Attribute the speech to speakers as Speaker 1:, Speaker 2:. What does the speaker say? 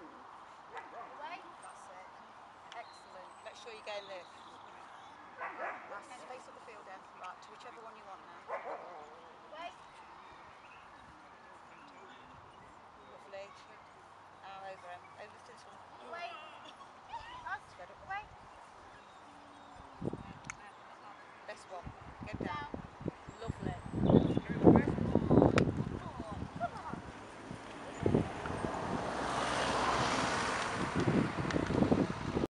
Speaker 1: Excellent. Make sure you go lift.